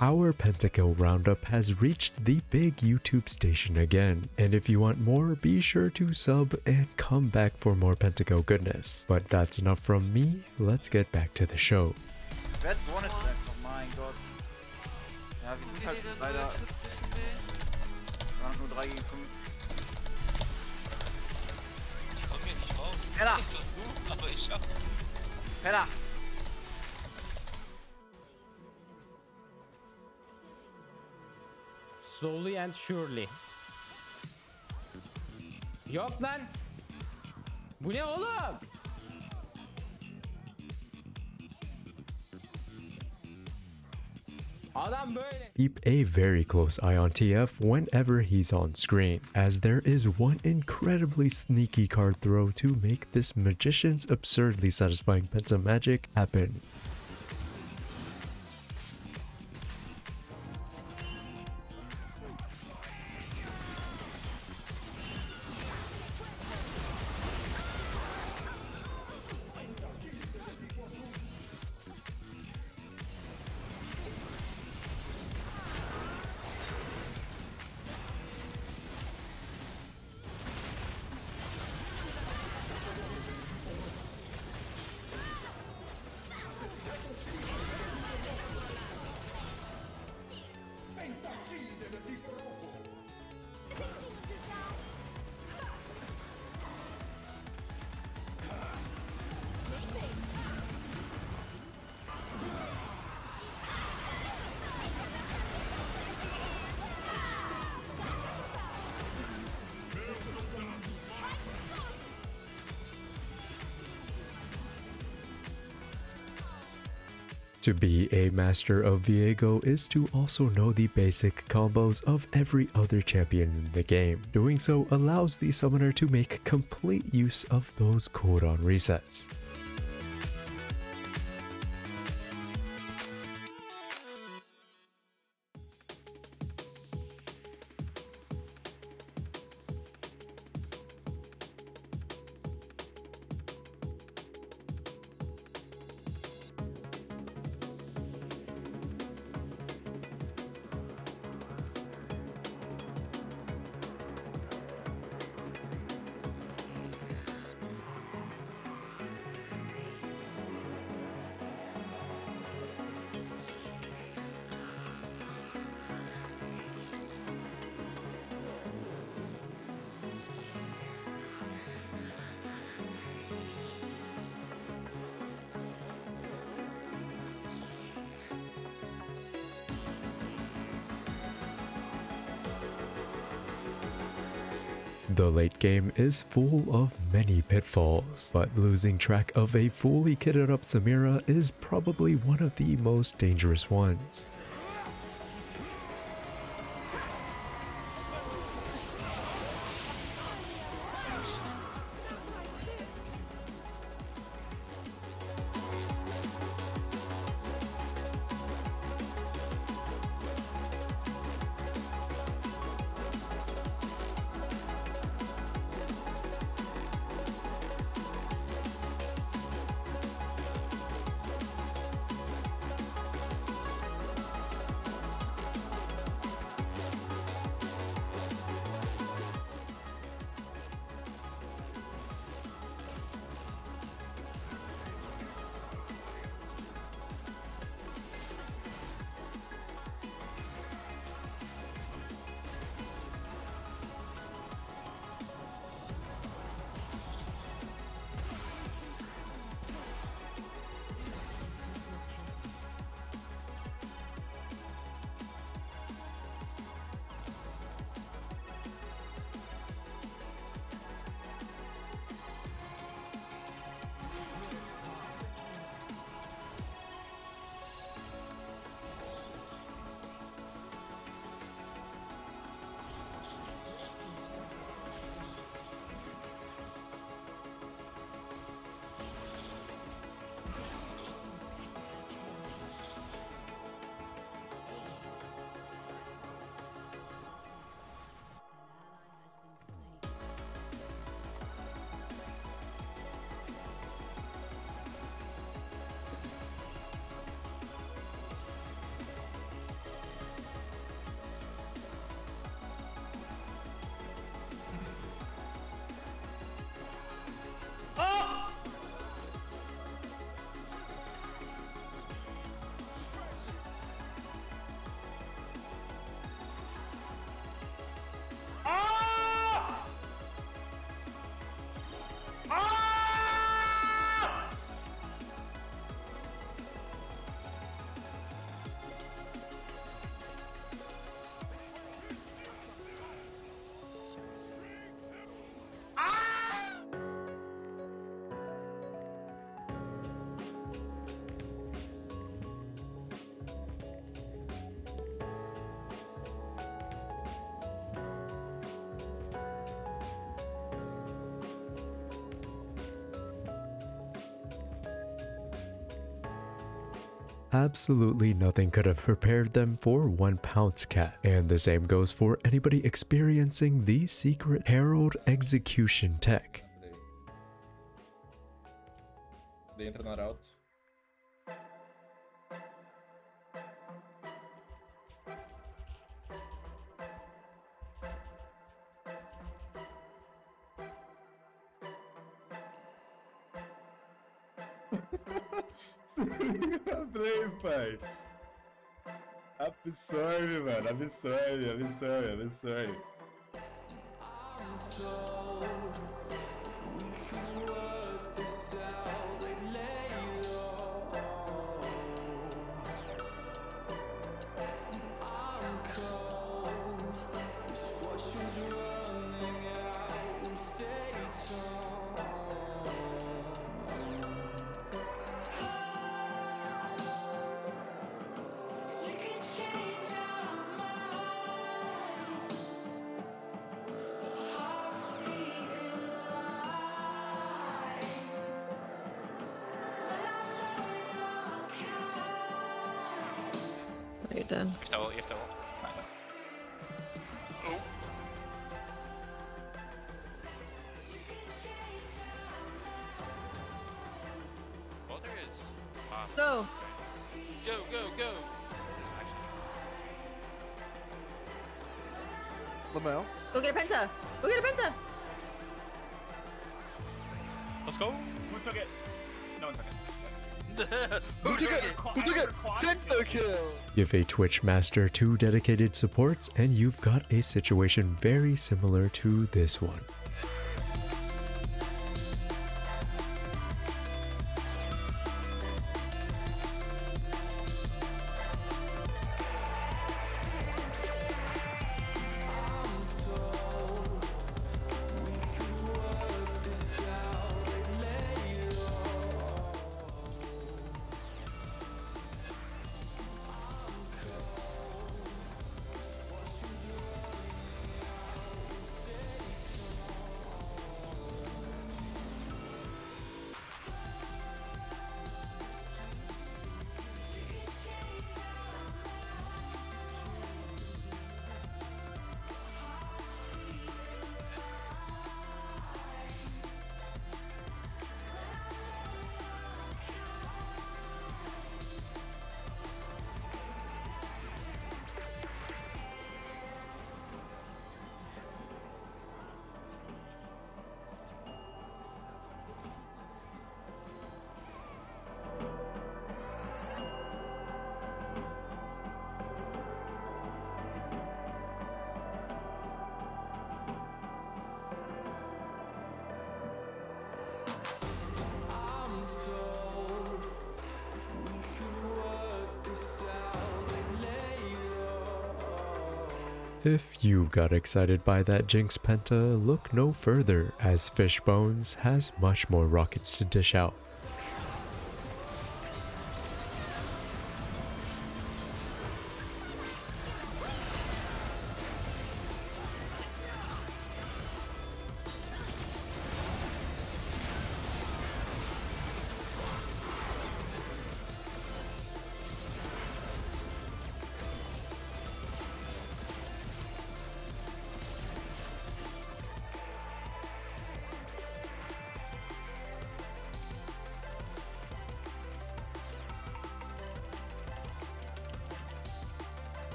our Pentakill Roundup has reached the big YouTube station again. And if you want more, be sure to sub and come back for more Pentakill goodness. But that's enough from me, let's get back to the show. Wer hat One einfach? Mein Gott. Ja, wir sind halt leider. waren nur 3 gegen 5. Ich komm hier nicht raus. Penner! Ich versuch's, aber ich schaff's. Penner! Slowly and surely. Yok lan. Bu ne oğlum? Keep a very close eye on TF whenever he's on screen, as there is one incredibly sneaky card throw to make this magician's absurdly satisfying penta magic happen. To be a master of Viego is to also know the basic combos of every other champion in the game. Doing so allows the summoner to make complete use of those cooldown resets. The late game is full of many pitfalls, but losing track of a fully kitted up Samira is probably one of the most dangerous ones. Absolutely nothing could have prepared them for one pounce cat. And the same goes for anybody experiencing the secret Herald execution tech. Daí entra no arauto. Lembrei, pai. Absorve, mano. Absorve, absorve, absorve. We done. You have to you have to. Give a Twitch master two dedicated supports, and you've got a situation very similar to this one. If you got excited by that Jinx Penta, look no further, as Fishbones has much more rockets to dish out.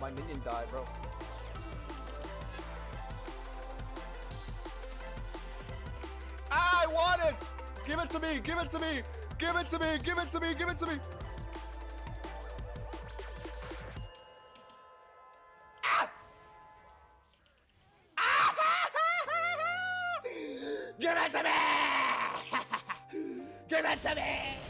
My minion died, bro. I want it. Give it to me. Give it to me. Give it to me. Give it to me. Give it to me. Ah! Give it to me! Give it to me!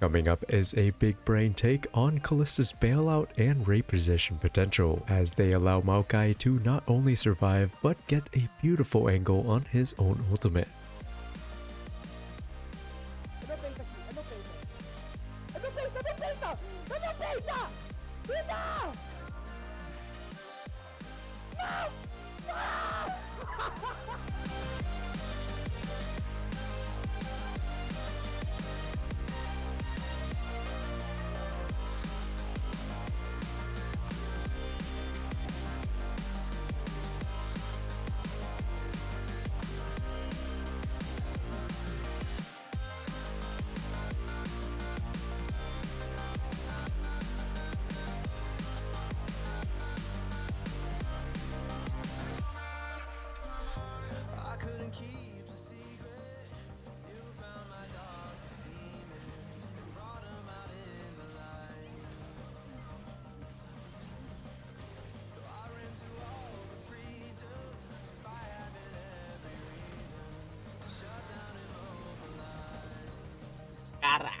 Coming up is a big brain take on Kalista's bailout and reposition potential, as they allow Maokai to not only survive, but get a beautiful angle on his own ultimate. Carra.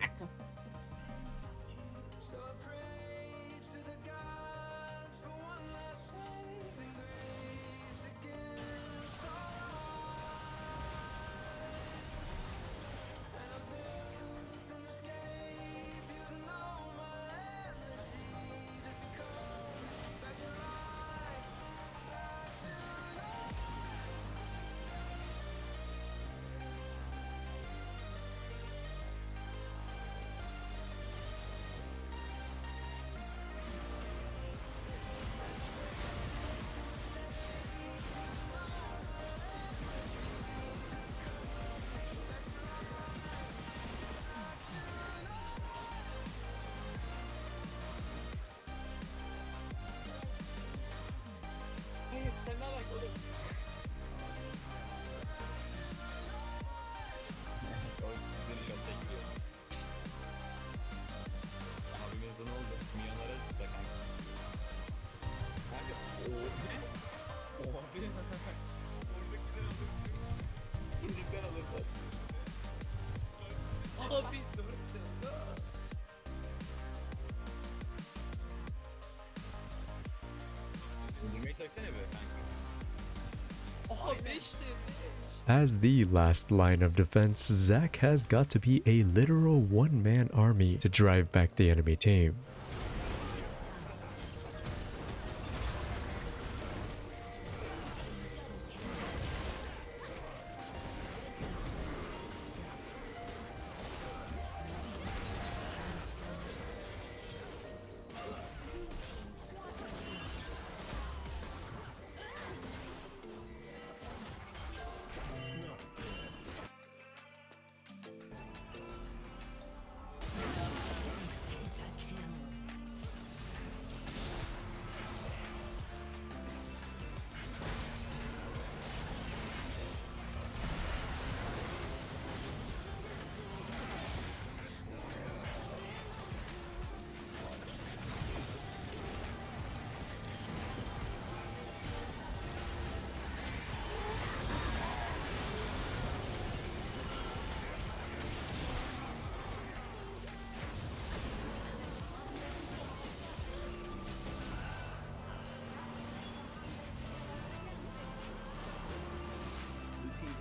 As the last line of defense, Zac has got to be a literal one-man army to drive back the enemy team.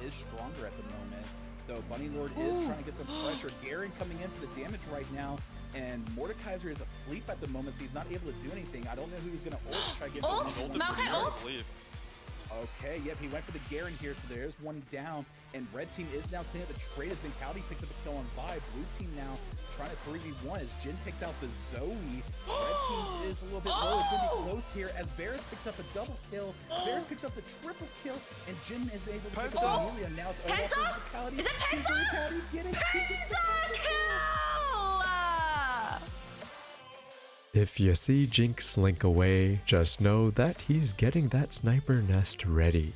Is stronger at the moment. Though Bunny Lord is trying to get some pressure. Garen coming in for the damage right now. And Mordekaiser is asleep at the moment, so he's not able to do anything. I don't know who he's going to ult to try to get Ult? some Maokai ult? Okay, yep, he went for the Garen here, so there's one down. And red team is now clean up the trade as Vincaldi picks up a kill on Vi. Blue team now trying to 3v1 as Jin takes out the Zoe. Red team is a little bit low. It's going to be oh! close here as Varus picks up a double kill. Oh! Varus picks up the triple kill, and Jin is able to pick up Penta? Amelia. Now it's over for Vincaldi. Is it Penta? Vincaldi getting Penta kill! If you see Jinx slink away, just know that he's getting that sniper nest ready.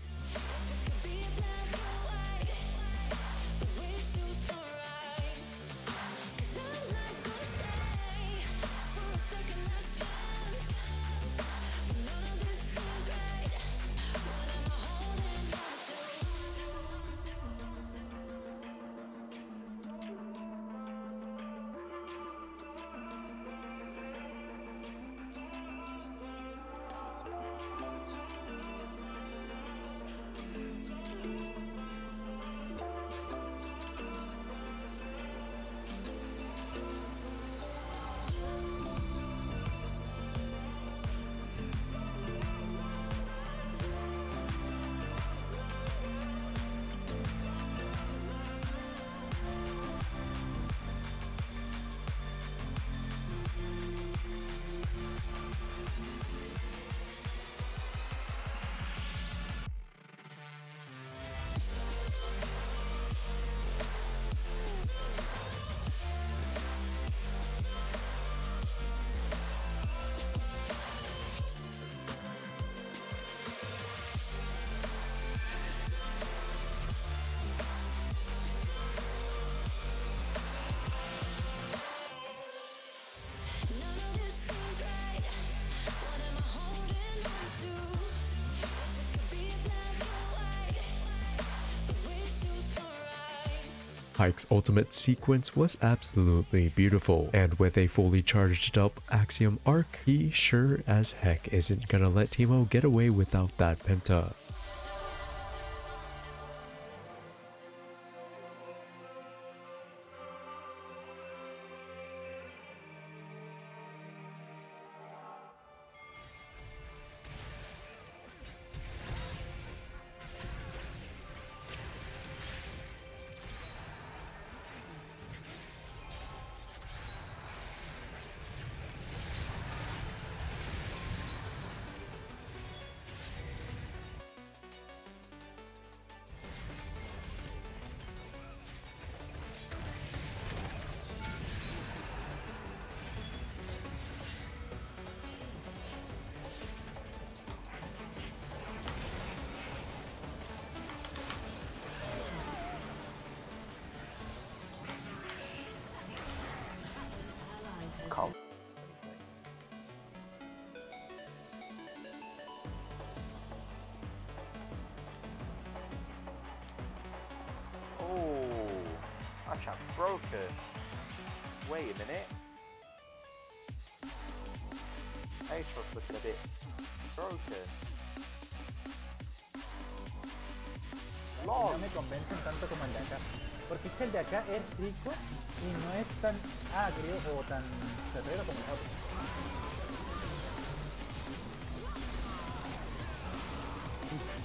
Pyke's ultimate sequence was absolutely beautiful, and with a fully charged up Axiom arc, he sure as heck isn't gonna let Teemo get away without that penta. Broken. Wait a minute. Looking a bit broken. No me convencen tanto como el de acá. Porque es que el de acá es rico y no es tan agrio o tan cerrero como el otro.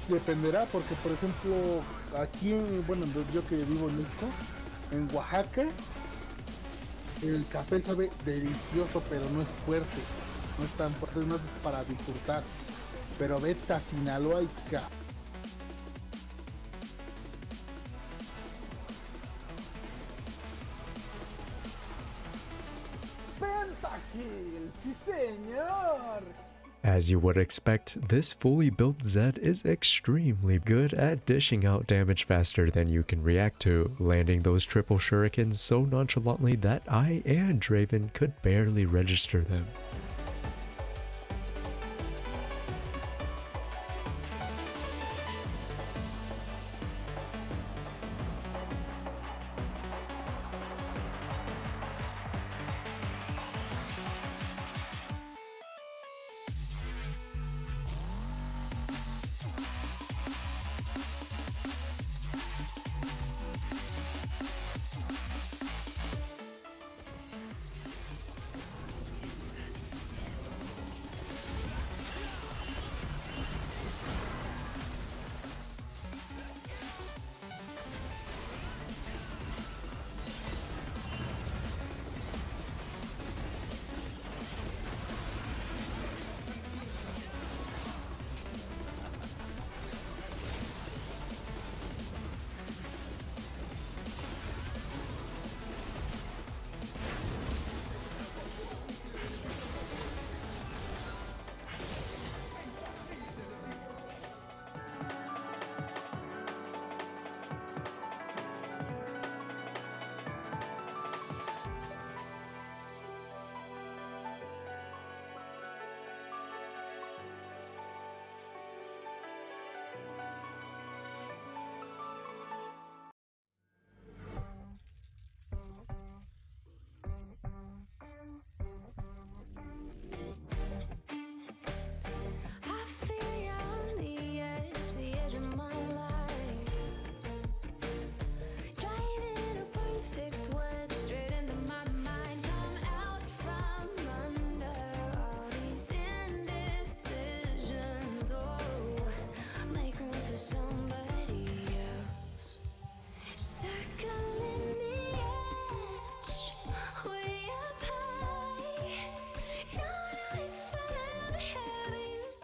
Dependerá, porque por ejemplo, aquí, en- bueno, yo que vivo en México, en Oaxaca, el café sabe delicioso, pero no es fuerte. No es tan fuerte, no es para disfrutar. Pero vete a Sinaloa y ca- ¡Pentakill! ¡Sí, señor! As you would expect, this fully built Zed is extremely good at dishing out damage faster than you can react to, landing those triple shurikens so nonchalantly that I and Draven could barely register them.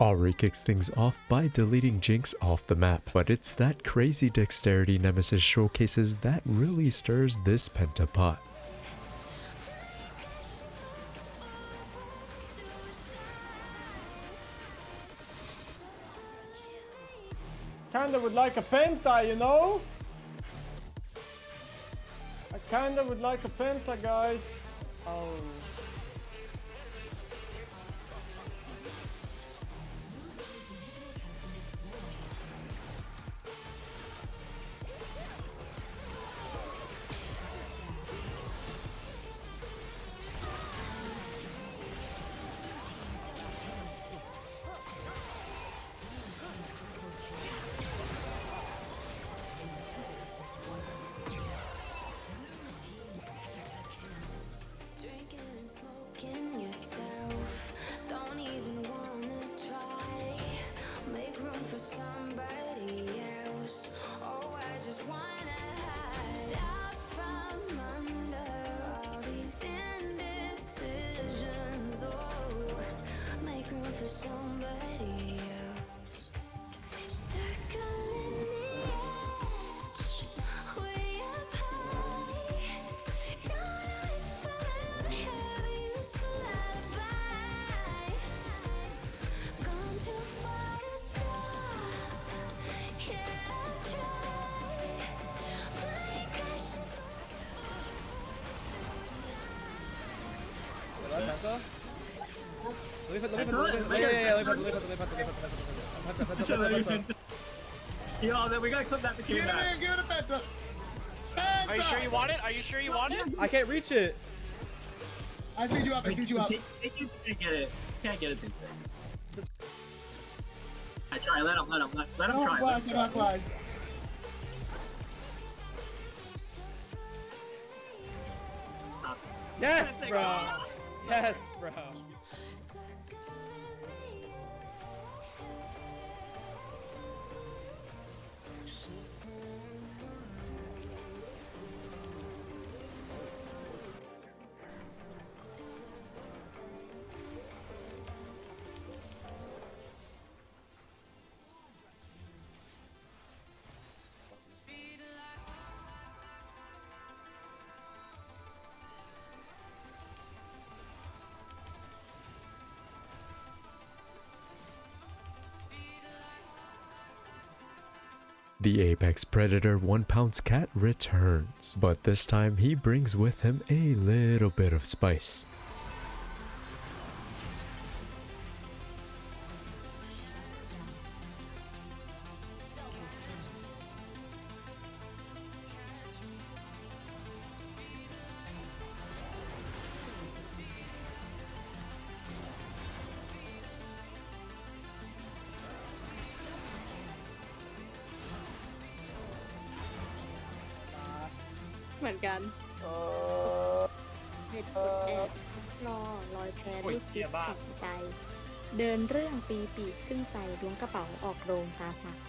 Ahri kicks things off by deleting Jinx off the map, but it's that crazy dexterity Nemesis showcases that really stirs this pentapot. Kinda would like a penta, you know? I kinda would like a penta, guys. Oh. For somebody put. Yo, then we gotta clip that Give bikini it back. in, give it a penta. Are you sure you want it? Are you sure you want it? I can't reach it. I speed you up, I speed you up. You can't get it. Can't get it too quick. I try. Let him. Let him. Let, let him Don't try. fly, Let him do try. not fly. Yes, bro. Yes, bro. The apex predator one pounce cat returns, but this time he brings with him a little bit of spice. 隆哈哈。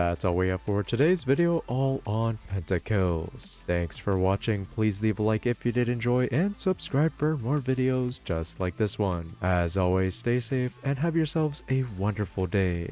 That's all we have for today's video, all on pentakills. Thanks for watching, please leave a like if you did enjoy and subscribe for more videos just like this one. As always, stay safe and have yourselves a wonderful day.